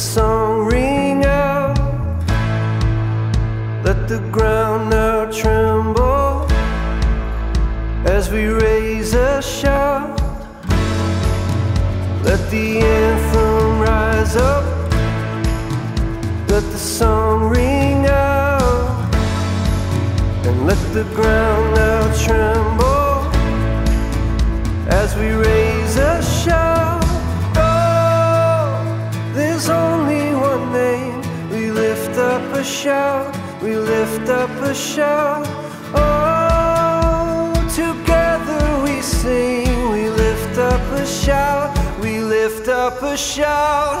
song ring out. Let the ground now tremble as we raise a shout. Let the anthem rise up. Let the song ring out. And let the ground the shore. Oh, together we sing, we lift up a shout, we lift up a shout.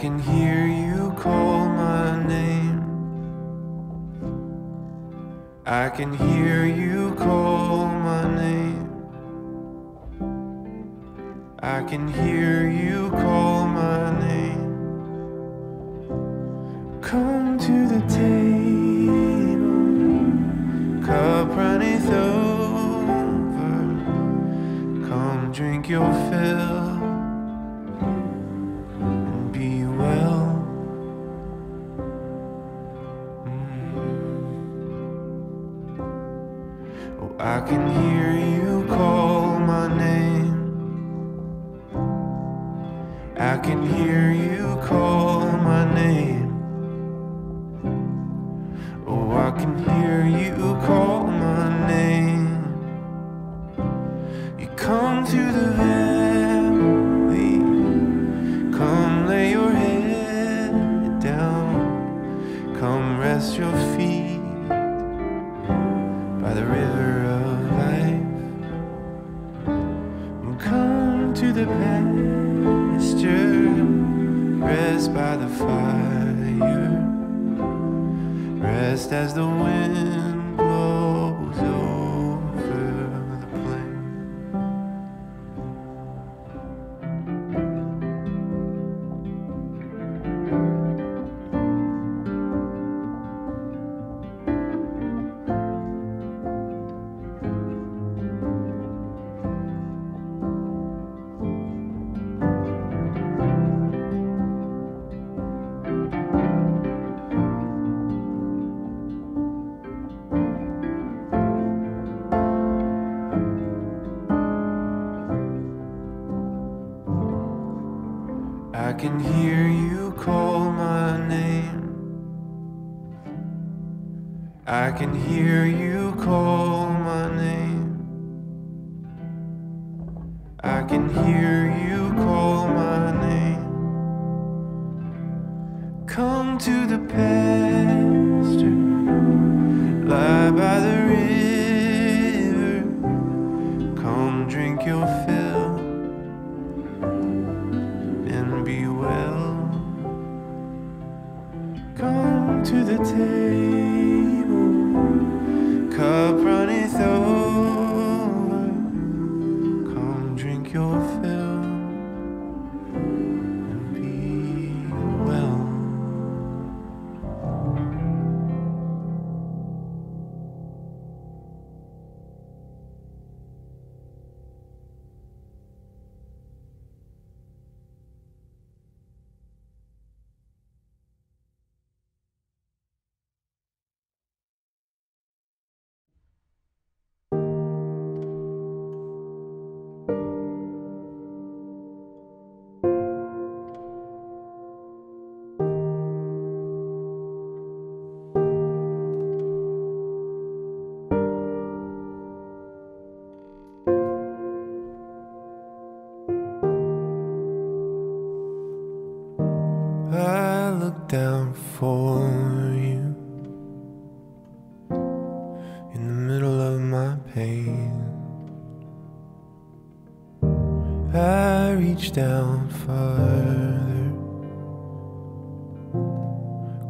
can hear you call my name. I can hear I can hear you call my name. I can hear you call my name. Come to the pasture, lie by the river. Come drink your fill and be well. Come to the table. I reach down farther,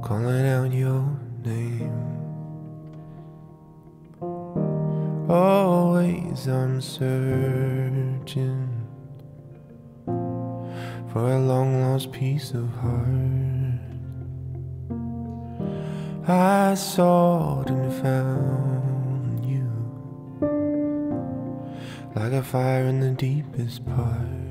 calling out your name. Always I'm searching for a long lost piece of heart. I sought and found. like a fire in the deepest part.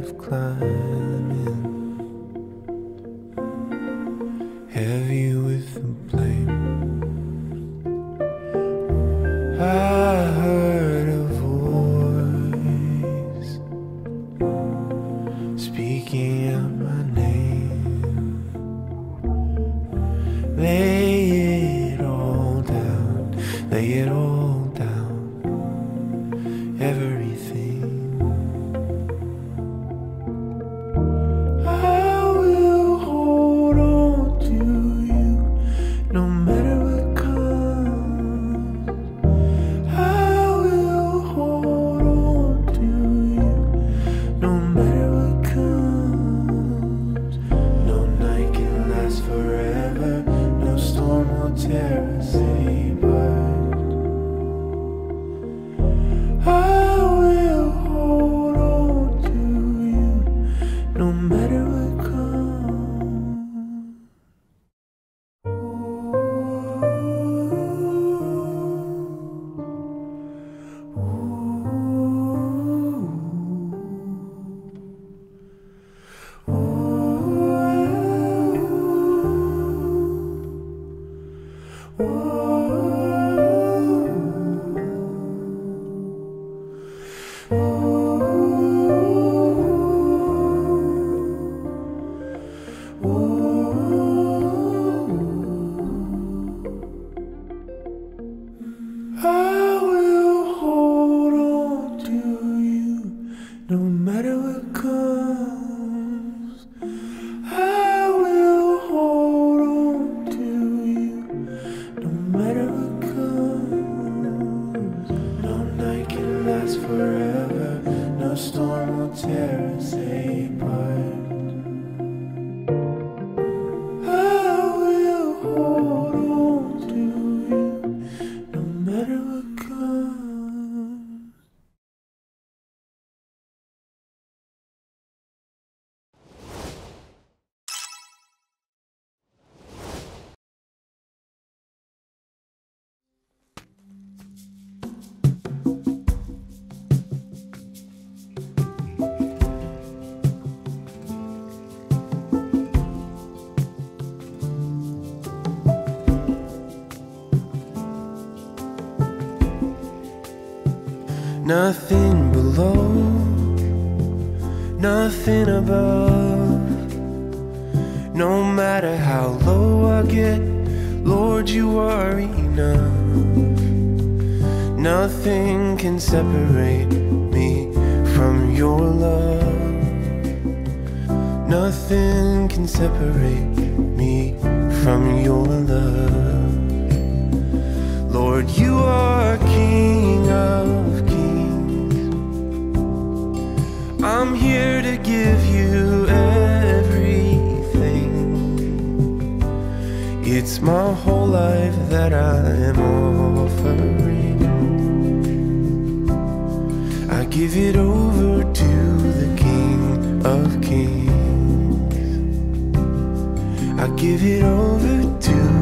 of climbing, heavy with the blame. It's my whole life that I am offering. I give it over to the King of Kings. I give it over to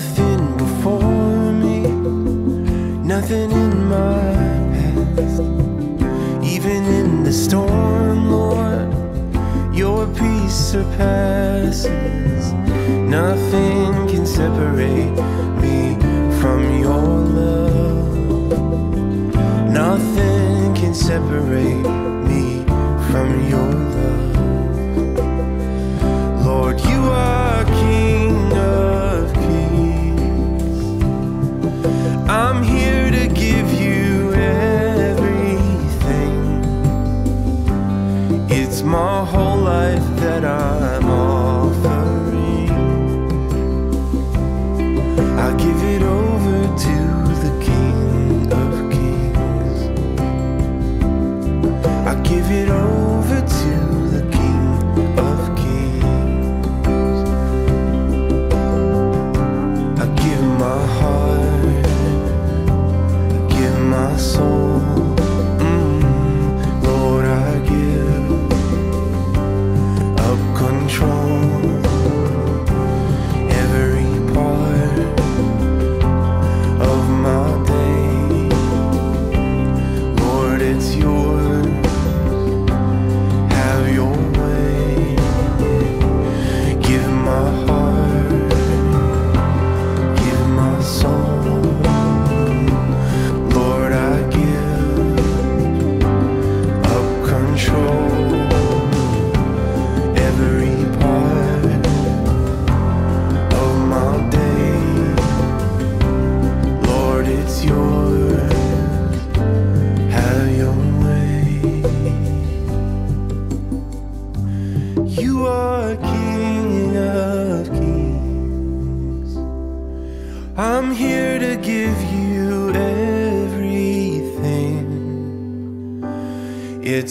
nothing before me, nothing in my past. Even in the storm, Lord, your peace surpasses. Nothing can separate me from your love. Nothing can separate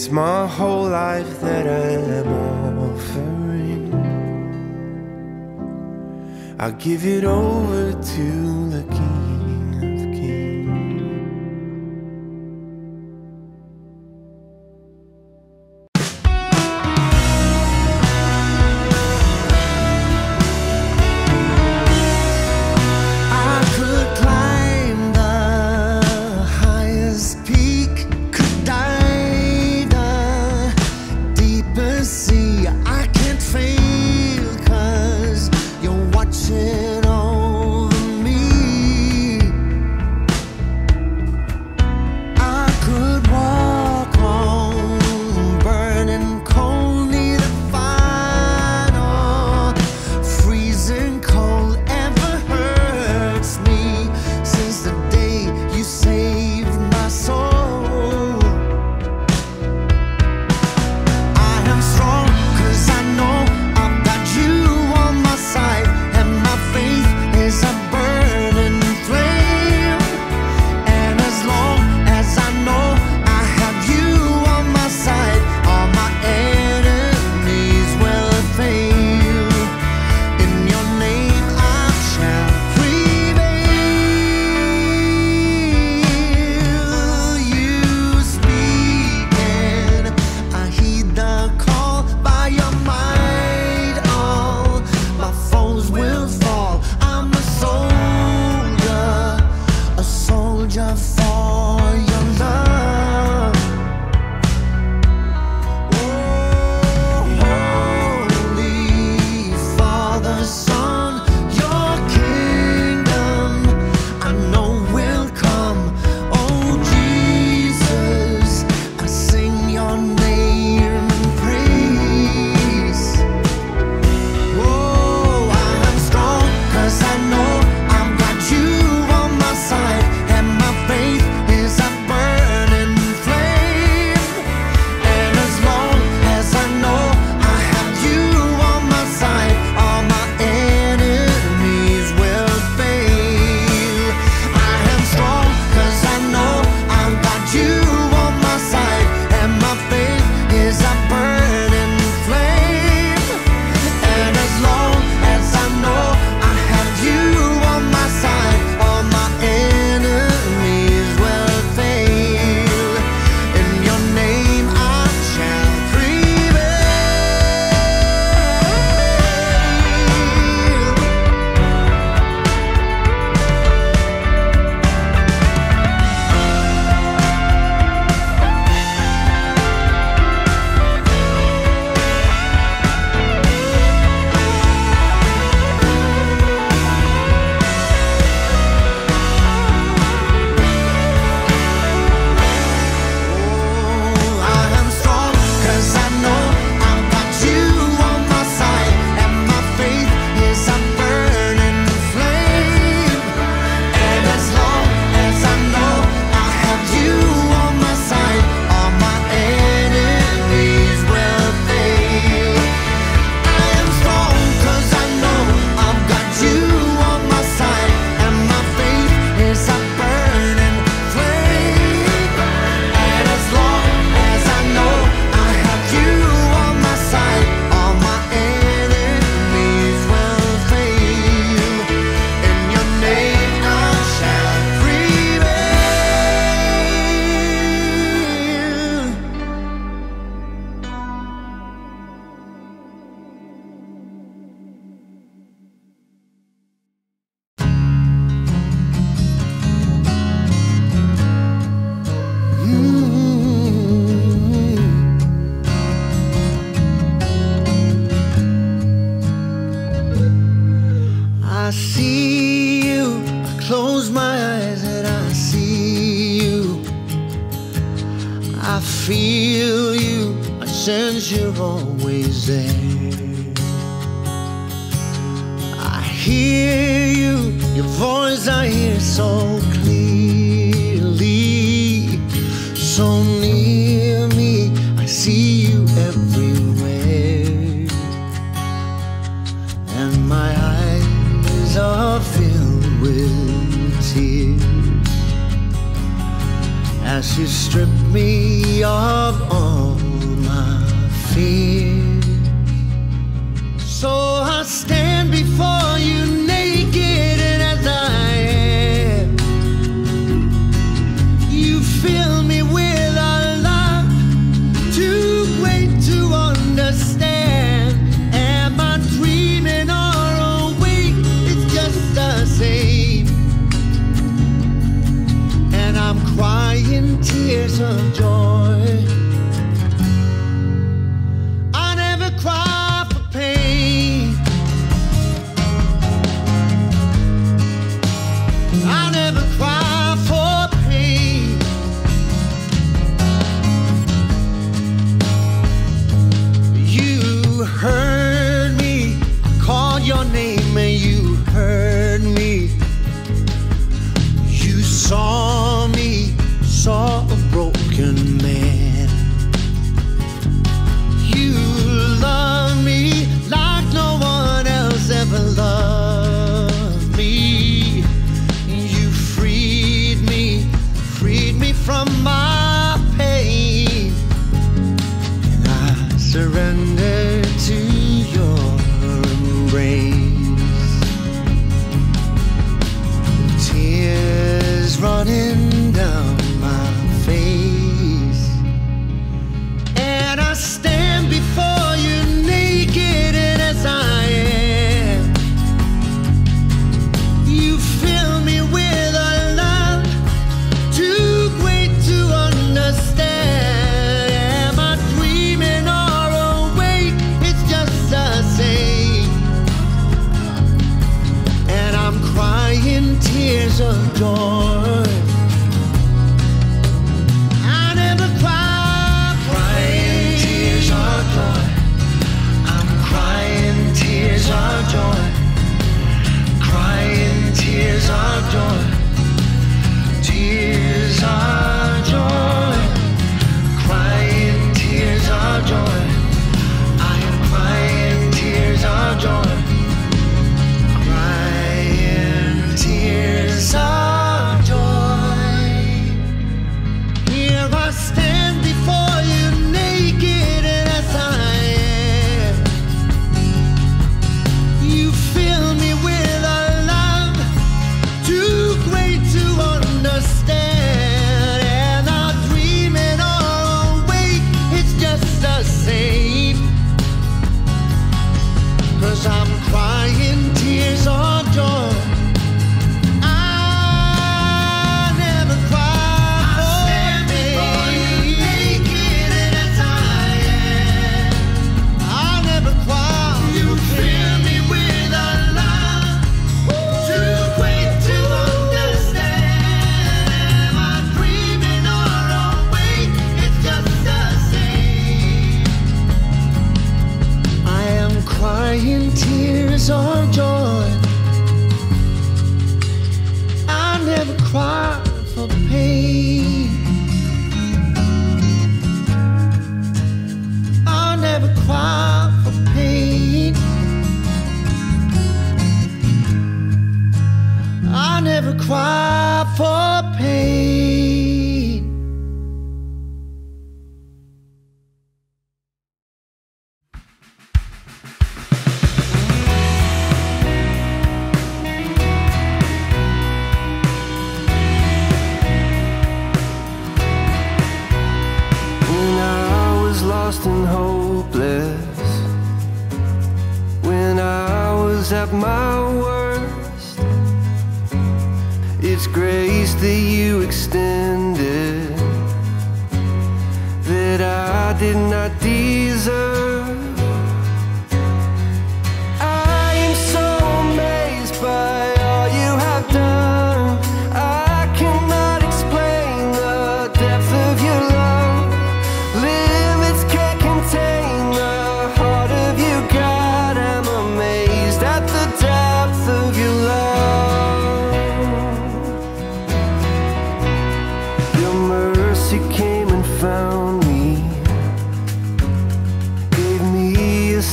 It's my whole life that I'm offering. I give it over to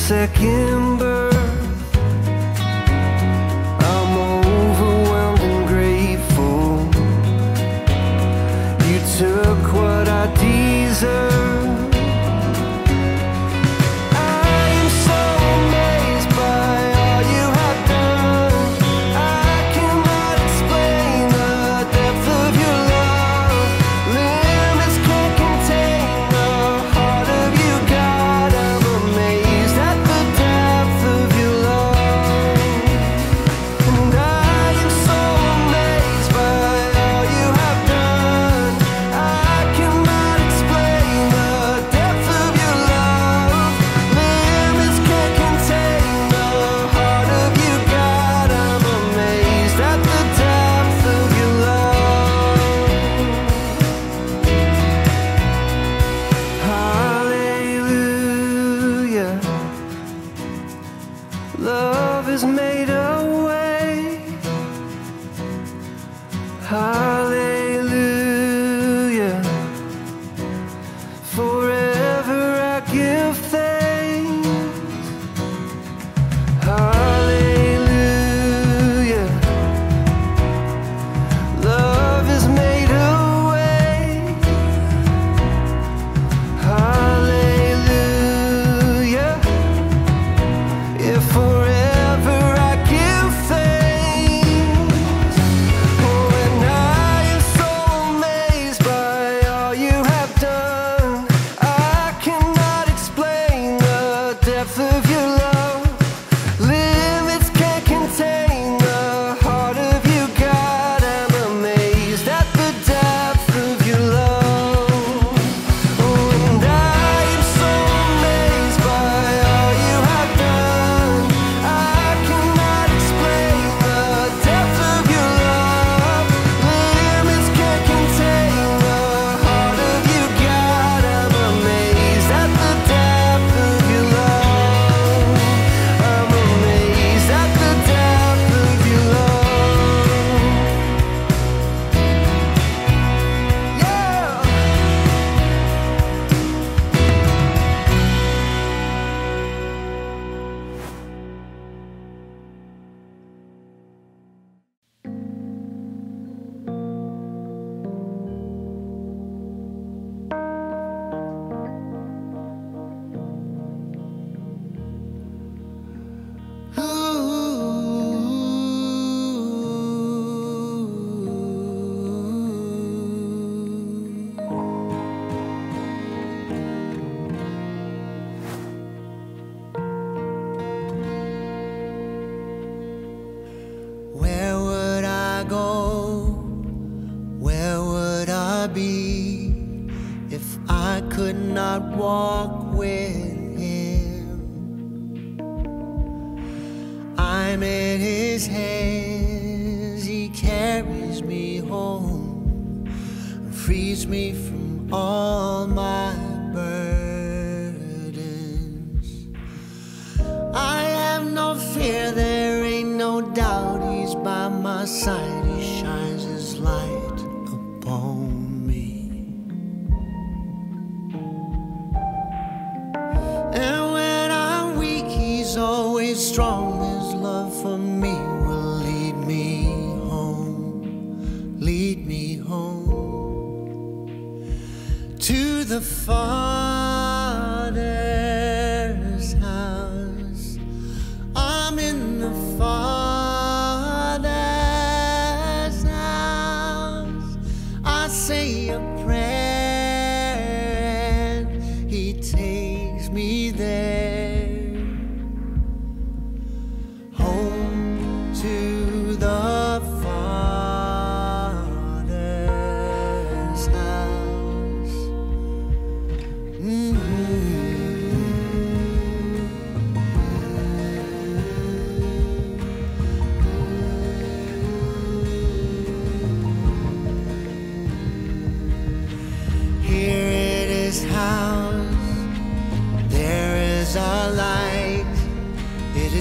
second birth. I'm overwhelmed and grateful. You took what I deserve. be if I could not walk with him? I'm in his hands, he carries me home and frees me from all my burdens. I have no fear, there ain't no doubt he's by my side.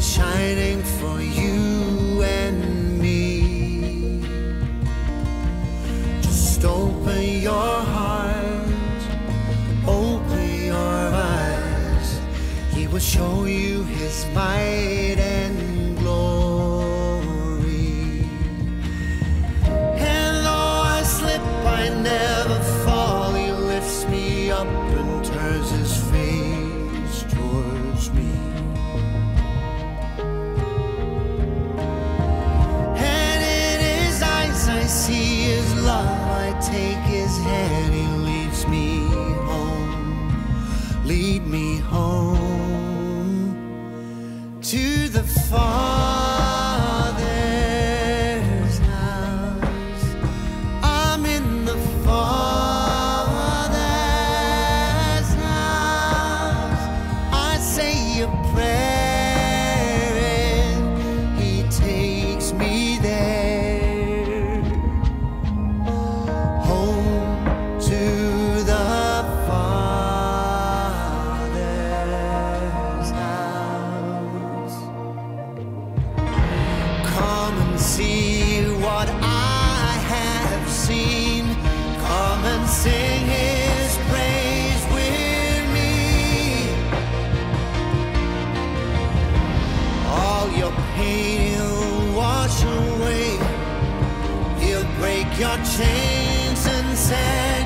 shining for you and me. Just open your heart, open your eyes. He will show you his might and far. He'll wash away. He'll break your chains and set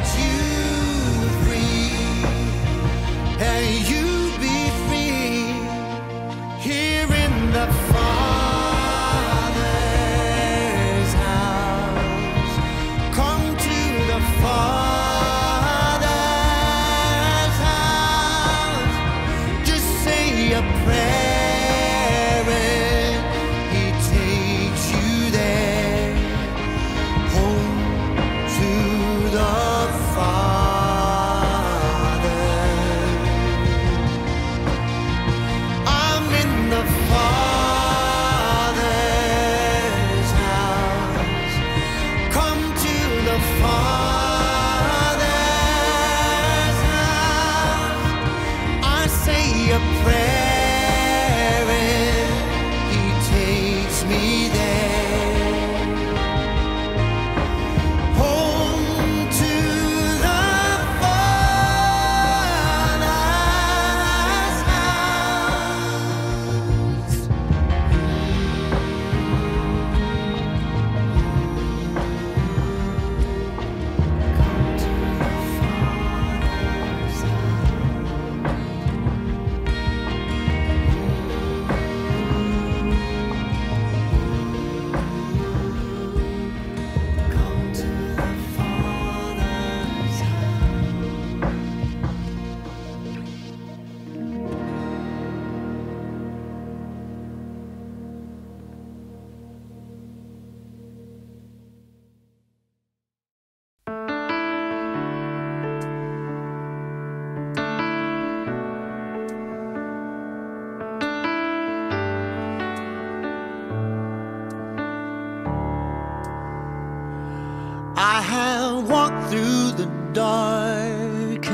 darkest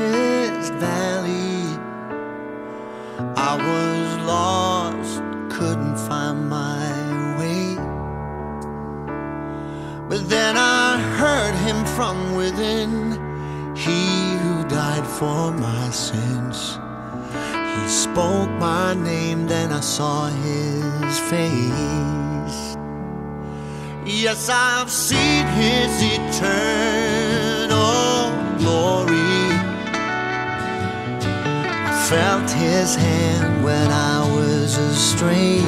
valley. I was lost, couldn't find my way. But then I heard him from within, he who died for my sins. He spoke my name, then I saw his face. Yes, I've seen his eternal his hand when I was astray.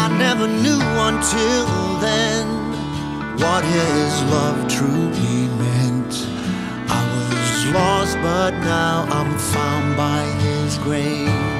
I never knew until then what his love truly meant. I was lost, but now I'm found by his grace